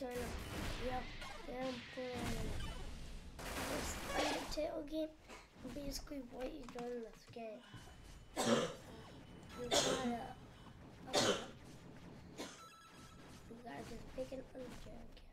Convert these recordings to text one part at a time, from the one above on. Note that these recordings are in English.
doing a, playing this Undertale game. Basically, what you do in this game, you gotta, uh, you gotta just pick an Undertale show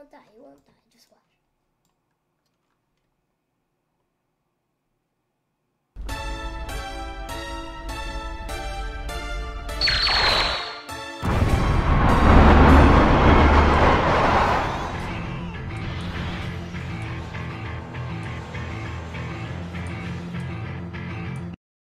won't die. You won't die. Just watch.